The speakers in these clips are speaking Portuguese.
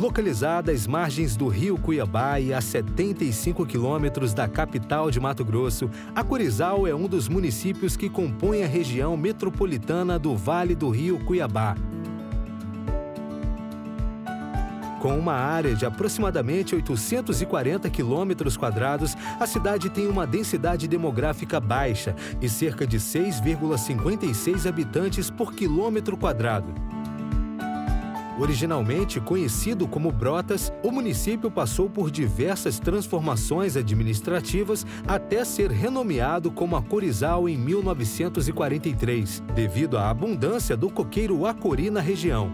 Localizada às margens do rio Cuiabá e a 75 quilômetros da capital de Mato Grosso, Acurizal é um dos municípios que compõem a região metropolitana do Vale do Rio Cuiabá. Com uma área de aproximadamente 840 quilômetros quadrados, a cidade tem uma densidade demográfica baixa e cerca de 6,56 habitantes por quilômetro quadrado. Originalmente conhecido como Brotas, o município passou por diversas transformações administrativas até ser renomeado como Acorizal em 1943, devido à abundância do coqueiro acori na região.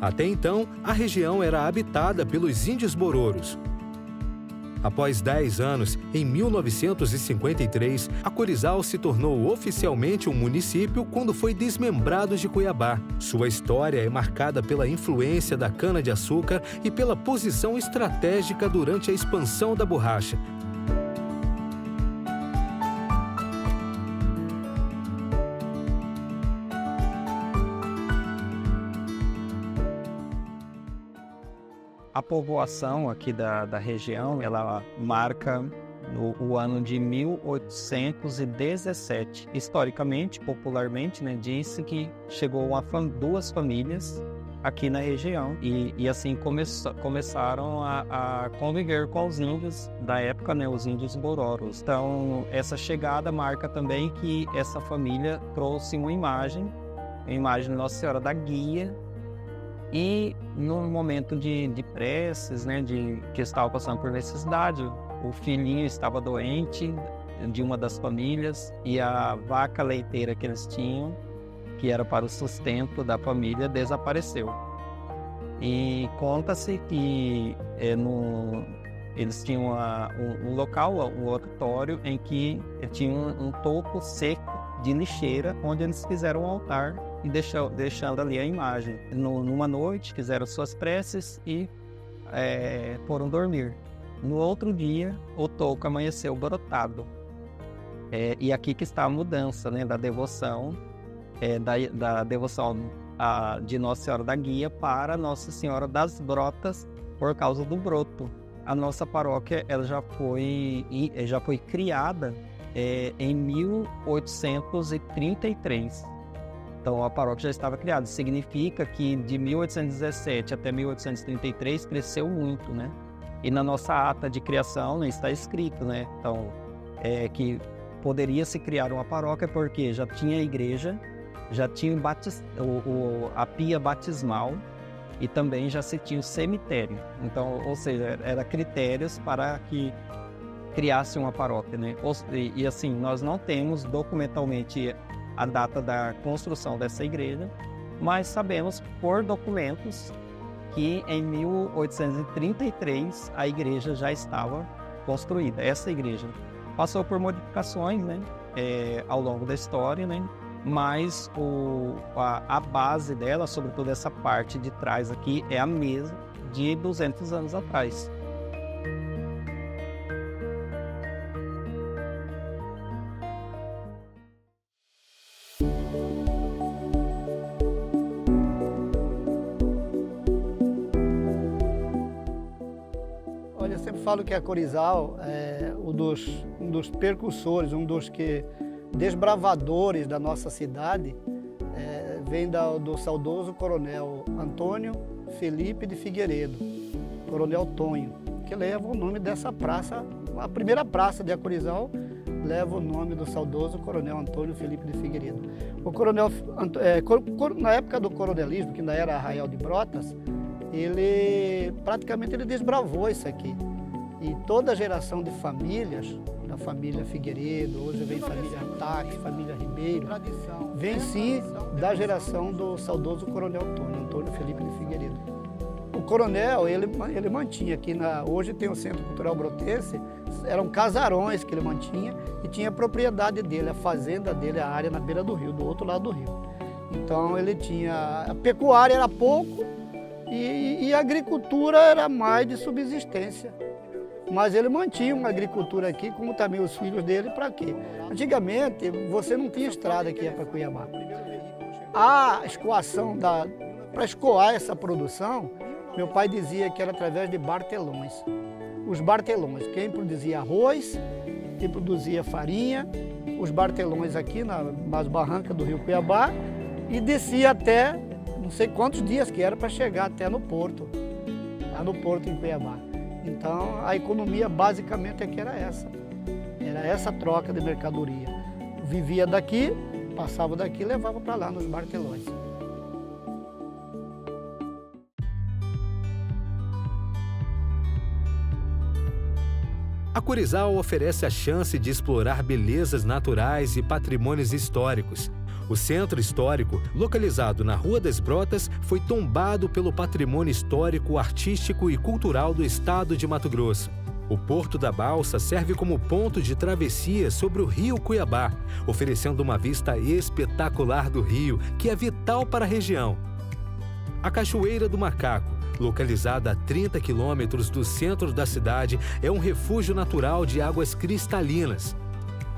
Até então, a região era habitada pelos índios bororos, Após 10 anos, em 1953, Acorizal se tornou oficialmente um município quando foi desmembrado de Cuiabá. Sua história é marcada pela influência da cana-de-açúcar e pela posição estratégica durante a expansão da borracha, A povoação aqui da, da região, ela marca no, o ano de 1817. Historicamente, popularmente, né, disse que chegou uma, duas famílias aqui na região e, e assim come, começaram a, a, conviver com os índios da época, né, os índios bororos. Então, essa chegada marca também que essa família trouxe uma imagem, a imagem de Nossa Senhora da Guia, e no momento de, de preces, né, de que estava passando por necessidade, o filhinho estava doente de uma das famílias e a vaca leiteira que eles tinham, que era para o sustento da família, desapareceu. E conta-se que é, no, eles tinham um, um, local, um oratório, em que tinha um, um topo seco de lixeira, onde eles fizeram um altar e deixando ali a imagem. No, numa noite, fizeram suas preces e é, foram dormir. No outro dia, o toco amanheceu brotado. É, e aqui que está a mudança né, da devoção, é, da, da, devoção a, de Nossa Senhora da Guia para Nossa Senhora das Brotas por causa do broto. A nossa paróquia ela já foi, já foi criada é, em 1833. Então a paróquia já estava criada. Significa que de 1817 até 1833 cresceu muito, né? E na nossa ata de criação né, está escrito, né? Então é que poderia se criar uma paróquia porque já tinha a igreja, já tinha o, o, a pia batismal e também já se tinha o cemitério. Então, ou seja, era critérios para que criasse uma paróquia, né? E, e assim, nós não temos documentalmente a data da construção dessa igreja, mas sabemos por documentos que em 1833 a igreja já estava construída. Essa igreja passou por modificações, né, é, ao longo da história, né, mas o, a, a base dela, sobretudo essa parte de trás aqui, é a mesma de 200 anos atrás. Falo que a Corizal é um dos, um dos percussores, um dos que desbravadores da nossa cidade, é, vem da, do saudoso coronel Antônio Felipe de Figueiredo, coronel Tonho, que leva o nome dessa praça, a primeira praça de Acorizal leva o nome do saudoso coronel Antônio Felipe de Figueiredo. O coronel, é, na época do coronelismo, que ainda era Arraial de Brotas, ele praticamente ele desbravou isso aqui. E toda geração de famílias, da família Figueiredo, hoje vem família Ataque, família Ribeiro, vem sim da geração do saudoso Coronel Antônio, Antônio Felipe de Figueiredo. O coronel, ele, ele mantinha aqui na. Hoje tem o Centro Cultural Brotense, eram casarões que ele mantinha e tinha a propriedade dele, a fazenda dele, a área na beira do rio, do outro lado do rio. Então ele tinha. A pecuária era pouco e, e a agricultura era mais de subsistência. Mas ele mantinha uma agricultura aqui, como também os filhos dele, para quê? Antigamente, você não tinha estrada aqui para Cuiabá. A escoação da, Para escoar essa produção, meu pai dizia que era através de bartelões. Os bartelões, quem produzia arroz, quem produzia farinha, os bartelões aqui na, nas barrancas do rio Cuiabá e descia até não sei quantos dias que era para chegar até no porto, lá no porto em Cuiabá. Então a economia basicamente aqui era essa, era essa troca de mercadoria. Vivia daqui, passava daqui e levava para lá nos bartelões. A Curizal oferece a chance de explorar belezas naturais e patrimônios históricos. O centro histórico, localizado na Rua das Brotas, foi tombado pelo patrimônio histórico, artístico e cultural do estado de Mato Grosso. O Porto da Balsa serve como ponto de travessia sobre o rio Cuiabá, oferecendo uma vista espetacular do rio, que é vital para a região. A Cachoeira do Macaco, localizada a 30 quilômetros do centro da cidade, é um refúgio natural de águas cristalinas.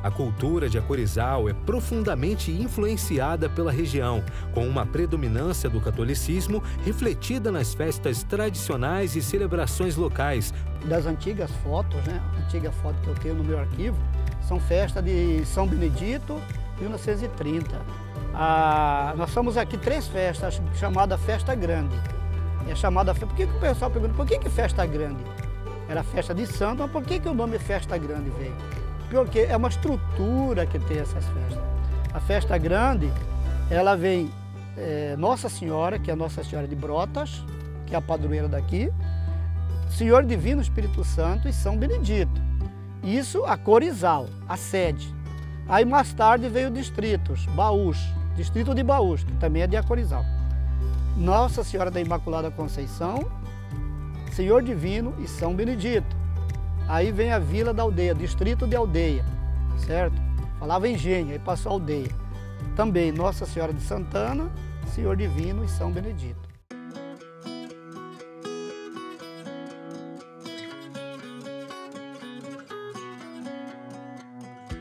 A cultura de Acorizal é profundamente influenciada pela região, com uma predominância do catolicismo refletida nas festas tradicionais e celebrações locais. Das antigas fotos, né? A antiga foto que eu tenho no meu arquivo, são festas de São Benedito, 1930. Ah, nós somos aqui três festas, chamada Festa Grande é chamada Por que, que o pessoal pergunta, por que, que festa grande? Era festa de santo, mas por que, que o nome festa grande veio? Porque é uma estrutura que tem essas festas. A festa grande, ela vem é, Nossa Senhora, que é a Nossa Senhora de Brotas, que é a padroeira daqui, Senhor Divino Espírito Santo e São Benedito. Isso a Corizal, a sede. Aí mais tarde veio distritos, Baús, distrito de Baús, que também é de Acorizal. Nossa Senhora da Imaculada Conceição, Senhor Divino e São Benedito. Aí vem a Vila da Aldeia, distrito de Aldeia, certo? Falava engenho, aí passou aldeia. Também Nossa Senhora de Santana, Senhor Divino e São Benedito.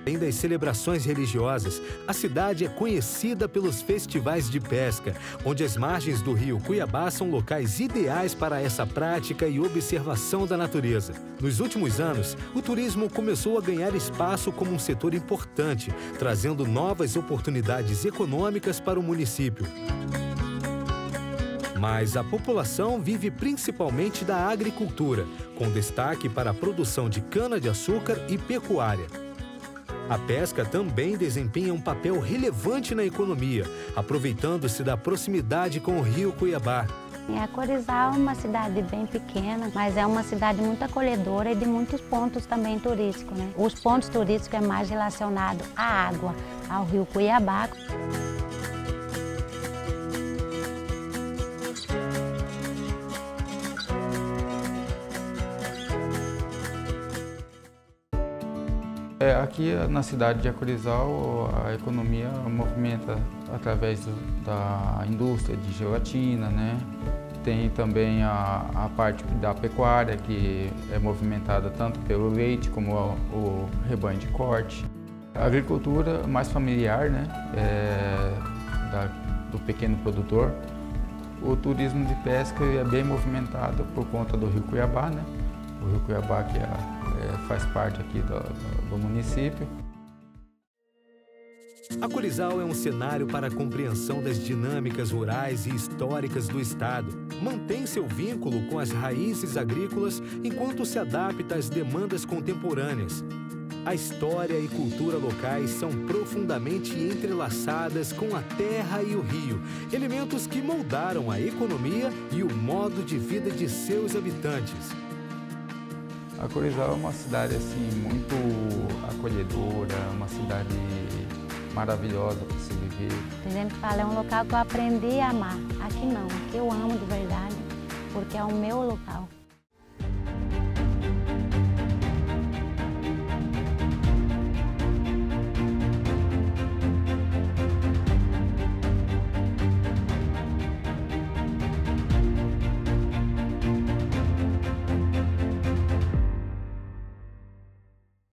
Além das celebrações religiosas, a cidade é conhecida pelos festivais de pesca, onde as margens do rio Cuiabá são locais ideais para essa prática e observação da natureza. Nos últimos anos, o turismo começou a ganhar espaço como um setor importante, trazendo novas oportunidades econômicas para o município. Mas a população vive principalmente da agricultura, com destaque para a produção de cana-de-açúcar e pecuária. A pesca também desempenha um papel relevante na economia, aproveitando-se da proximidade com o rio Cuiabá. A Corizal é uma cidade bem pequena, mas é uma cidade muito acolhedora e de muitos pontos também turísticos. Né? Os pontos turísticos é mais relacionado à água, ao rio Cuiabá. É, aqui na cidade de Acorizal, a economia movimenta através da indústria de gelatina, né? Tem também a, a, parte da pecuária, que é movimentada tanto pelo leite como o, o rebanho de corte. A agricultura mais familiar, né? É, da, do pequeno produtor. O turismo de pesca é bem movimentado por conta do rio Cuiabá, né? O rio Cuiabá que é é, faz parte aqui do, do município. A Curizal é um cenário para a compreensão das dinâmicas rurais e históricas do Estado. Mantém seu vínculo com as raízes agrícolas enquanto se adapta às demandas contemporâneas. A história e cultura locais são profundamente entrelaçadas com a terra e o rio, elementos que moldaram a economia e o modo de vida de seus habitantes. A Corizal é uma cidade assim muito acolhedora, uma cidade maravilhosa para se viver. Tem gente fala, é um local que eu aprendi a amar. Aqui não, aqui eu amo de verdade, porque é o meu local.